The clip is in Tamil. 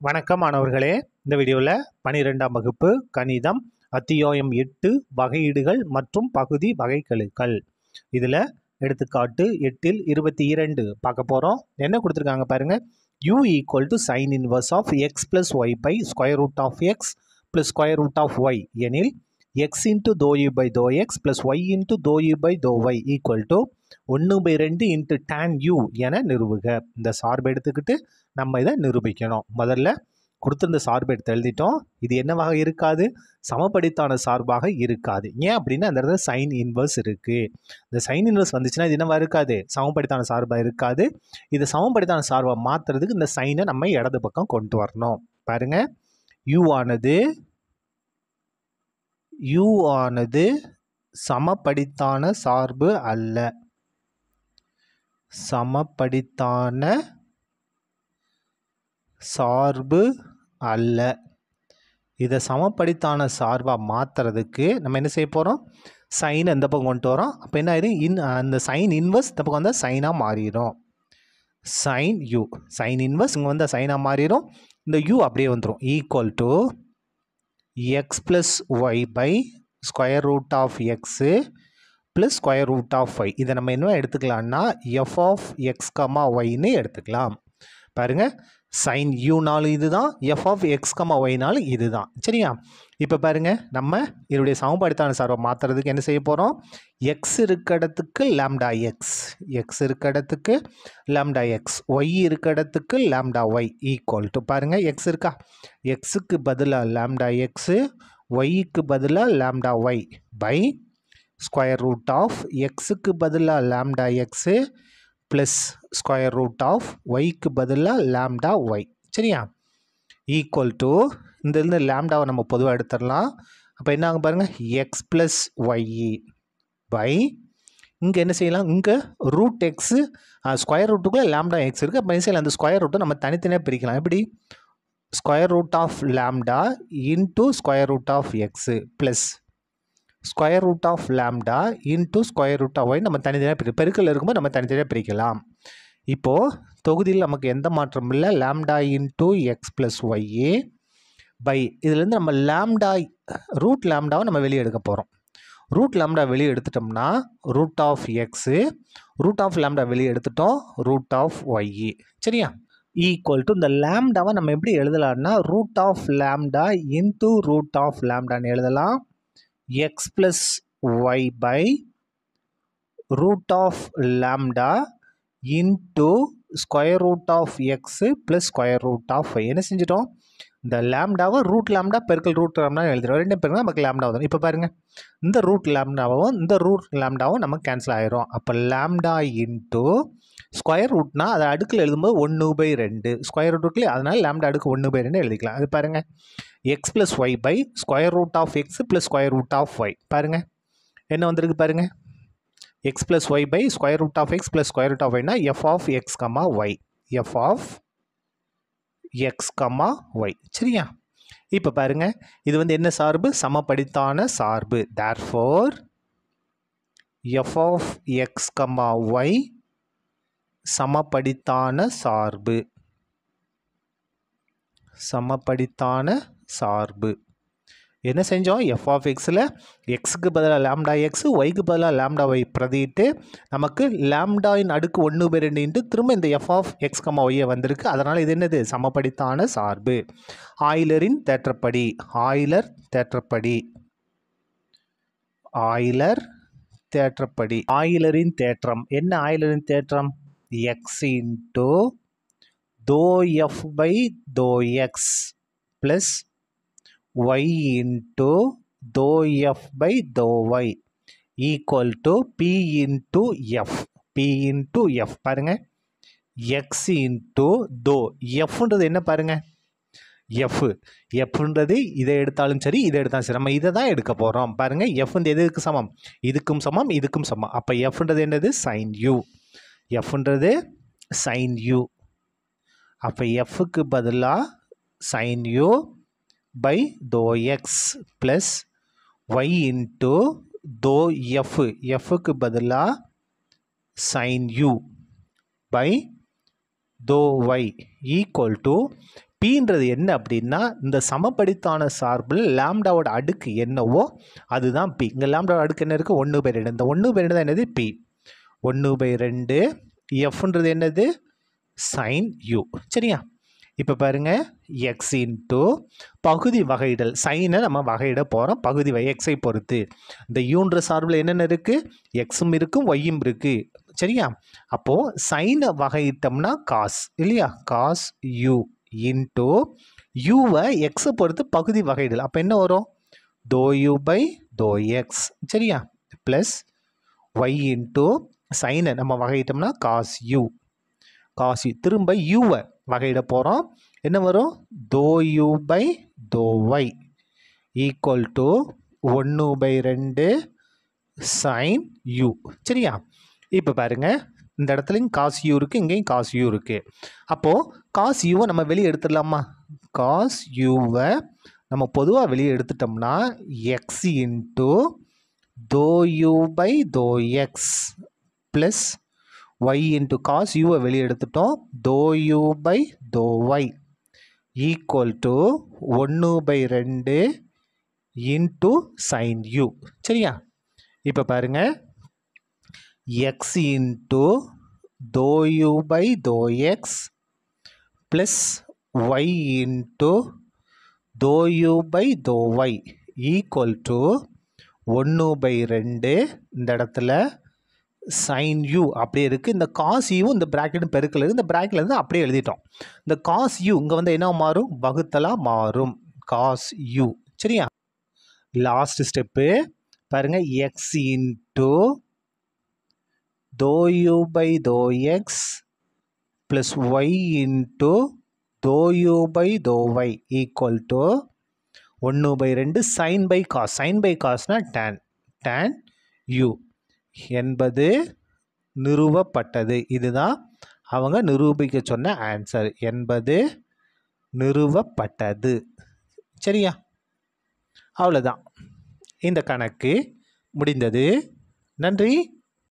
வணக்கம் மாணவர்களே. இந்த வீடியோவில் பனிரெண்டாம் வகுப்பு கணிதம் அத்தியாயம் எட்டு வகையீடுகள் மற்றும் பகுதி வகைக்கெழுக்கள். இதில் எடுத்துக்காட்டு எட்டில் இருபத்தி இரண்டு பார்க்க போகிறோம் என்ன கொடுத்துருக்காங்க பாருங்கள் u equal to sine inverse of x plus y by square root of x plus square root of y எனில் x into dou u by dou x plus y into dou u by dou y equal to ஒன்று பை ரெண்டு இன்ட்டு டேன் யூ என நிறுவுக. இந்த சார்பை எடுத்துக்கிட்டு நம்ம இதை நிரூபிக்கணும். முதல்ல கொடுத்துருந்த சார்பு எடுத்து எழுதிட்டோம். இது என்னவாக இருக்காது? சமப்படித்தான சார்பாக இருக்காது. ஏன் அப்படின்னா அந்த இடத்துல சைன் இன்வர்ஸ் இருக்குது இந்த சைன் இன்வர்ஸ் வந்துச்சுன்னா இது என்னவாக இருக்காது? சமப்படித்தான சார்பாக இருக்காது. இது சமப்படித்தான சார்பாக மாற்றுறதுக்கு இந்த சைனை நம்ம இடது பக்கம் கொண்டு வரணும். பாருங்கள் யூ ஆனது யூ ஆனது சமப்படித்தான சார்பு அல்ல. சமப்படித்தான சார்பு அல்ல. இதை சமப்படித்தான சார்பாக மாற்றுறதுக்கு நம்ம என்ன செய்ய போகிறோம் சைன் இந்த பக்கம் கொண்டு வரோம். அப்போ என்ன ஆயிரும்? இன் அந்த சைன் இன்வர்ஸ் இந்த பக்கம் வந்தால் சைனாக மாறிடும் சைன் யூ சைன் இன்வர்ஸ் இங்கே வந்தால் சைனாக மாறிடும் இந்த யூ அப்படியே வந்துடும் equal to x plus y by square root of x plus square root of five இதை நம்ம என்ன எடுத்துக்கலாம்னா எஃப் ஆஃப் எக்ஸ் கமா ஒய்னு எடுத்துக்கலாம். பாருங்கள் சைன் யூனாலும் இதுதான் எஃப் ஆஃப் எக்ஸ் கமா ஒய்னாலும் இதுதான். சரியா? இப்போ பாருங்கள் நம்ம இதனுடைய சமப்படுத்தான சார்பை மாற்றுறதுக்கு என்ன செய்ய போகிறோம் எக்ஸ் இருக்க இடத்துக்கு லேம்டா எக்ஸ் எக்ஸ் இருக்க இடத்துக்கு லேம்டா எக்ஸ் ஒய் இருக்க இடத்துக்கு லேம்டா ஒய் ஈக்குவல் டு பாருங்கள் எக்ஸ் இருக்கா எக்ஸுக்கு பதிலாக லேம்டா எக்ஸு ஒய்க்கு பதிலாக lambda y by square root of எக்ஸுக்கு பதிலாக lambda x plus square root of ஒய்க்கு பதிலாக லேம்டா ஒய் சரியா? ஈக்குவல் டு இந்த இருந்து லேம்டாவை நம்ம பொதுவாக எடுத்துடலாம். அப்போ என்ன ஆகும் பாருங்கள் எக்ஸ் ப்ளஸ் ஒய்இ பை இங்கே என்ன செய்யலாம்? இங்கே ரூட் எக்ஸு ஸ்கொயர் ரூட்டுக்குள்ளே லேம்டா எக்ஸ் இருக்குது அப்போ என்ன செய்யலாம்? அந்த ஸ்கொயர் ரூட்டை நம்ம தனித்தனியாக பிரிக்கலாம். எப்படி? Square root of lambda into square root of x plus square root of lambda into square root of y நம்ம தனித்தனியாக பிரி பெருக்கல் இருக்கும்போது நம்ம தனித்தனியாக பிரிக்கலாம். இப்போது தொகுதியில் நமக்கு எந்த மாற்றமும் இல்லை? லேம்டா இன்ட்டு எக்ஸ் ப்ளஸ் ஒய்ஏ பை இதுலேருந்து நம்ம லேம்டா ரூட் லேம்டாவை நம்ம வெளியே எடுக்க போகிறோம் ரூட் லேம்டா வெளியே எடுத்துட்டோம்னா root of x root of lambda வெளியே எடுத்துட்டோம் ரூட் ஆஃப் ஒய்ஏ சரியா? ஈக்குவல் டு இந்த லேம்டாவை நம்ம எப்படி எழுதலாம்னா root of lambda into root of லேம்டான்னு எழுதலாம். X plus y by root of lambda into square root of x plus square root of y என்ன செஞ்சிட்டோம் இந்த லேம்டாவை ரூட் லேம்டா பெருக்கல் ரூட் லேம்டா எழுதிடும் ரெண்டு பேருக்கு நமக்கு லேம்டா வரும். இப்போ பாருங்கள் இந்த ரூட் லேம்டாவும் இந்த ரூட் லேம்டாவும் நமக்கு கேன்சல் ஆயிரும். அப்போ லேம்டா இன்ட்டு ஸ்கொயர் ரூட்னா அதை அடுக்கில் எழுதும்போது ஒன்று பை ரெண்டு. ஸ்கொயர் ரூட்லேயே அதனால் லேம்டா அடுக்கு ஒன்று பை ரெண்டு எழுதிக்கலாம். அது பாருங்கள் x plus y by square root of x plus square root of y பாருங்கள் என்ன வந்திருக்கு பாருங்கள் x plus y by square root of x plus square root of ஒய்னா f of x comma y f of x comma y சரியா? இப்போ பாருங்கள் இது வந்து என்ன சார்பு? சமப்படித்தான சார்பு. Therefore f of x comma y சமப்படித்தான சார்பு. சமப்படித்தான சார்பு. என்ன செஞ்சோம்? எஃப் ஆஃப் எக்ஸில் எக்ஸுக்கு பதிலாக லேம்டா எக்ஸ் ஒய்க்கு பதிலாக லேம்டா ஒய் பிரதிட்டு நமக்கு லேம்டாயின் அடுக்கு ஒன்று பை ரெண்டு திரும்ப இந்த எஃப் ஆஃப் எக்ஸ் கம்மா ஒய்யை வந்திருக்கு. அதனால் இது என்னது? சமப்படித்தான சார்பு. ஆயிலரின் தேற்றப்படி. ஆயிலர் தேற்றப்படி. ஆயிலர் தேற்றப்படி. ஆயிலரின் தேற்றம். என்ன ஆயிலரின் தேற்றம்? X into dou f by dou x plus y into dou f by dou y equal to p into f. p into f பாருங்க. x into dou. fன்றது என்ன பாருங்க? எஃப் எஃப்ன்றது இதை எடுத்தாலும் சரி இதை எடுத்தாலும் சரி. நம்ம இதை தான் எடுக்க போகிறோம் பாருங்கள் எஃப் வந்து எதுக்கு சமம்? இதுக்கும் சமம் இதுக்கும் சமம். அப்போ எஃப்ன்றது என்னது? சைன் யூ எஃப்ன்றது சைன் யூ அப்போ எஃப்க்கு பதிலாக sine u by dou x plus y into dou f எஃப்க்கு பதிலாக sine u by dou y equal to பீன்றது என்ன அப்படின்னா இந்த சமப்படுத்தான சார்பில் லாம்டாவோட அடுக்கு என்னவோ அதுதான் பி இங்கே லாம்டாவோட அடுக்கு என்ன இருக்குது ஒன்று பை ரெண்டு. இந்த ஒன்று பை ரெண்டு தான் என்னது? பி ஒன்று பை ரெண்டு எஃப்ன்றது என்னது? சைன் யூ சரியா? இப்போ பாருங்கள் எக்ஸ் இன்ட்டு பகுதி வகையிடல் சைனை நம்ம வகையிட போகிறோம் பகுதி வகை எக்ஸை பொறுத்து. இந்த யூன்ற சார்பில் என்னென்ன இருக்குது எக்ஸும் இருக்கும் ஒய்யும் இருக்குது சரியா? அப்போது சைனை வகையிட்டோம்னா காஸ் இல்லையா? காஸ் யூ இன்ட்டு யூவை எக்ஸை பொறுத்து பகுதி வகையிடல். அப்போ என்ன வரும்? D u by d x சரியா? ப்ளஸ் ஒய் இன்ட்டு சைனை நம்ம வகையிட்டோம்னா காஸ் யூ காஸ் யூ திரும்ப யூவை வகையிட போகிறோம் என்ன வரும்? D u by d y equal to ஒன்று பை ரெண்டு சைன் யூ சரியா? இப்போ பாருங்க. இந்த இடத்துலையும் காசு யூ இருக்குது இங்கேயும் காசு யூ இருக்குது அப்போது காசு யூவை நம்ம வெளியே எடுத்துடலாமா? காஸ் யூவை நம்ம பொதுவாக வெளியே எடுத்துட்டோம்னா x into two u by two x plus y into cos யூவை வெளியே எடுத்துட்டோம் two u by two y equal to ஒன்று பை ரெண்டு இன்ட்டு சைன் யூ சரியா? இப்போ பாருங்க. X into two u by two x plus y into two u by two y equal to ஒன்று பை ரெண்டு இந்த இடத்துல சைன் யூ அப்படியே இருக்குது இந்த காஸ் யூ இந்த ப்ராக்கெட் பெருக்கில் இருக்குது இந்த ப்ராக்கெட்ல இருந்து அப்படியே எழுதிட்டோம். இந்த காஸ் யூ இங்கே வந்து என்ன மாறும்? வகுத்தலாக மாறும். காஸ் யூ சரியா? லாஸ்ட் ஸ்டெப்பு பாருங்கள் x into d u by d x plus y into d u by d y equal to ஒன்று பை ரெண்டு sine by cos sine by காஸ்னால் tan tan u என்பது நிறுவப்பட்டது. இதுதான் அவங்க நிரூபிக்க சொன்ன ஆன்சர் என்பது நிறுவப்பட்டது. சரியா? அவ்வளோதான் இந்த கணக்கு முடிந்தது. நன்றி.